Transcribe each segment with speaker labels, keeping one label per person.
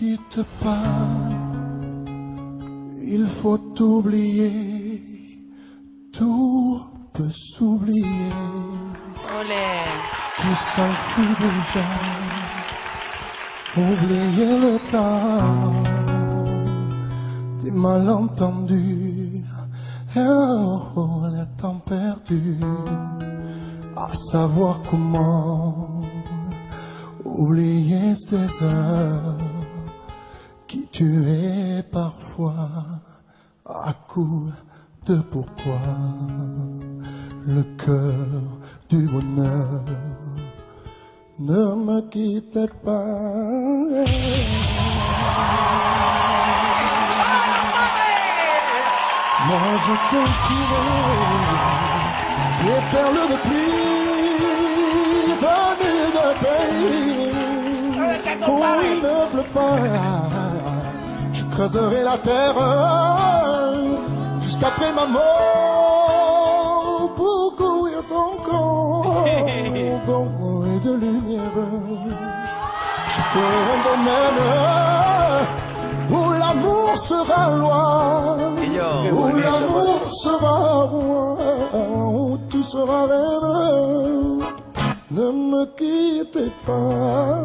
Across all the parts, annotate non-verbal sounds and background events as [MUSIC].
Speaker 1: quitte pas, il faut oublier, tout peut s'oublier.
Speaker 2: Ole.
Speaker 1: Qui s'enfuit déjà, oublier le temps des malentendus, oh, oh, les temps perdus, à savoir comment oublier ces heures qui tuaient parfois à coup de pourquoi le cœur du bonheur ne me quitte pas. Moi je t'ai les perles de pluie venues de pays où il ne pleut pas. Creuserai la terre jusqu'après ma mort pour courir ton corps et de lumière. Je ferai un domaine où l'amour sera loi, où l'amour sera roi, où tu seras reine. Ne me quittez pas.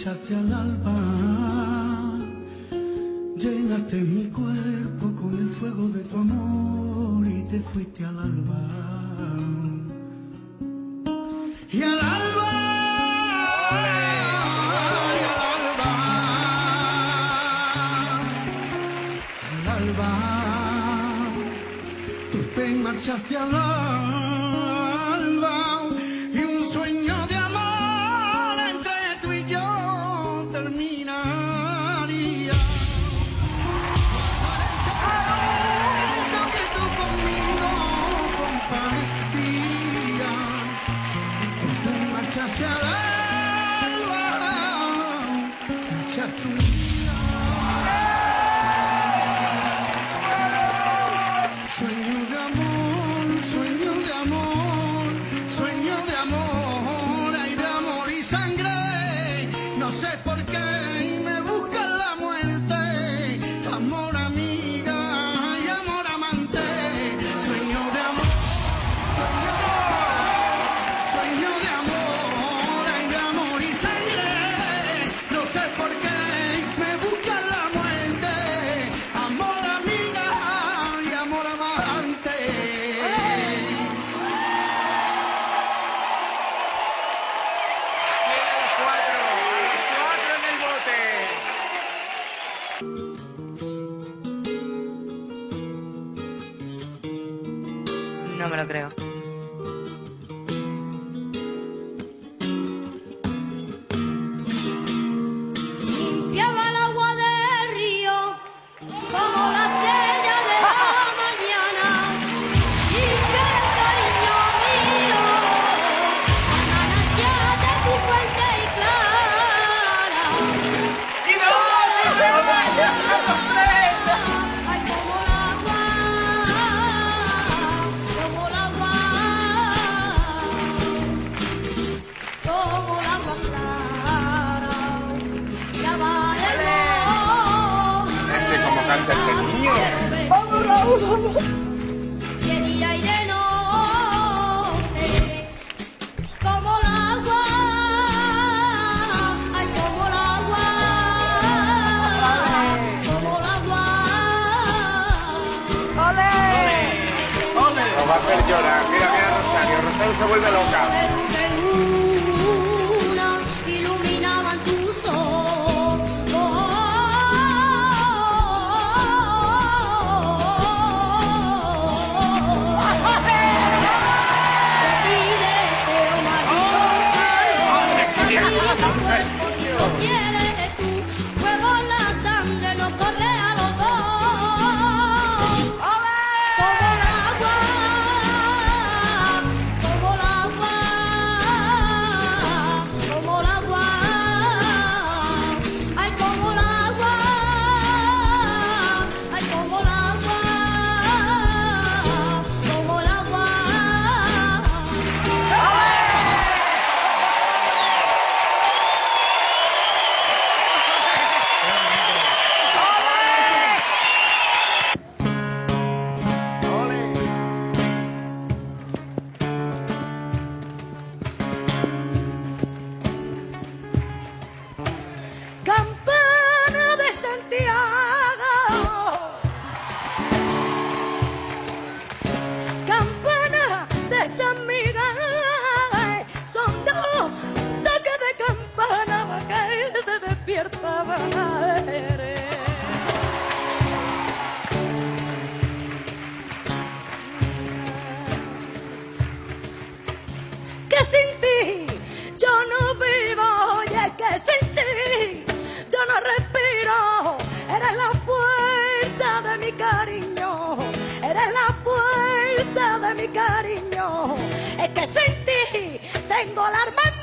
Speaker 3: te marchaste al alba, llenaste mi cuerpo con el fuego de tu amor y te fuiste al alba. Y al alba, y al alba, al alba, tú te marchaste al alba marchaste
Speaker 2: canta este niño.
Speaker 4: De día y de noche,
Speaker 2: Lo va a hacer llorar. Mira, mira Rosario. Rosario se vuelve loca.
Speaker 4: esa mirada
Speaker 5: son dos toques de campana que te despierta Que sin que sin ti tengo el alma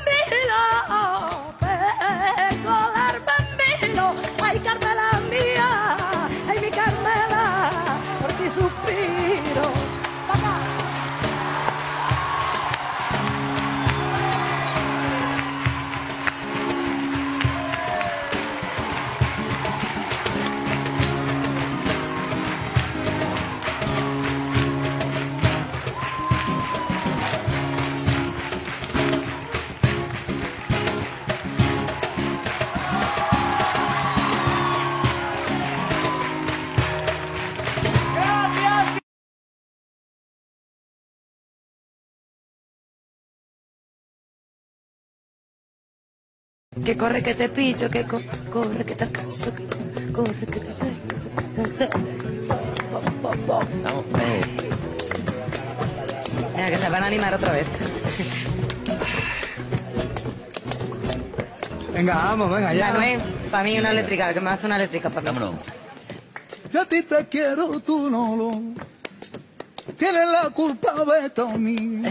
Speaker 5: Que corre que te pillo, que co- corre que te alcanzo, que corre que te
Speaker 6: Vamos, eh,
Speaker 5: Venga, que se van a animar otra vez.
Speaker 7: Venga, vamos, venga, ya.
Speaker 5: Manuel, para mí una eléctrica, que me hace una eléctrica para mí.
Speaker 6: vámonos.
Speaker 7: Yo a ti te quiero, tú no lo. Tienes la culpa de todo mí.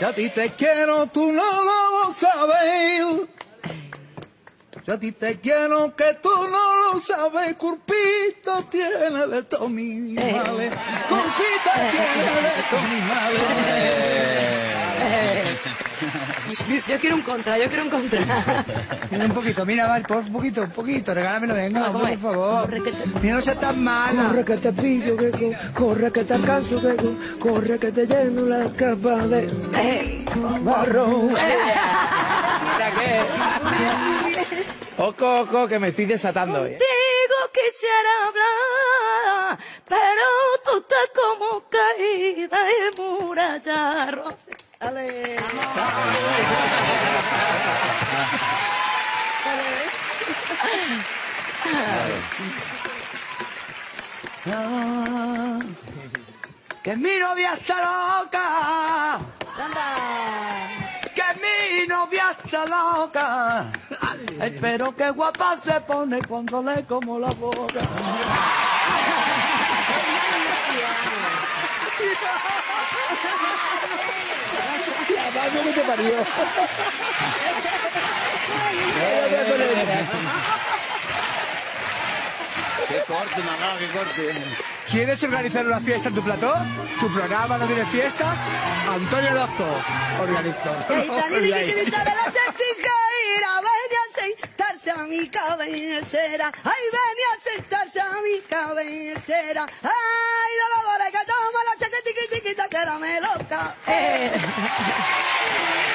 Speaker 7: Yo a ti te quiero, tú no lo sabes. Yo a ti te quiero, que tú no lo sabes. Culpito tiene de todo mi males. Culpito tiene de todo mi males.
Speaker 5: Yo quiero un contra, yo quiero un contra.
Speaker 7: Mira un poquito, mira, vale, por un poquito, un poquito, regálamelo, venga,
Speaker 5: ¿Cómo
Speaker 7: por favor.
Speaker 5: Corre que te-
Speaker 7: Mira, no seas tan mala.
Speaker 8: Corre que te pillo, que co- corre que te alcanzo, que co- corre que te lleno la capa de barro.
Speaker 9: Oco, oco, que me estoy desatando. ¿eh?
Speaker 5: Contigo quisiera hablar, pero tú estás como caída en muralla roja. Dale.
Speaker 7: Ah, Que mi novia está loca. Que mi novia está loca. Espero que guapa se pone cuando le como la boca.
Speaker 6: Qué corte, mamá, qué corte.
Speaker 7: ¿Quieres organizar una fiesta en tu plató? ¿Tu programa no tiene fiestas? Antonio Orozco, organizo.
Speaker 5: Sentarse a mi cabecera. Ay, venía a sentarse a mi cabecera. Ay, bora que toma la chaquetiquitiquita que era me loca. Eh. [LAUGHS]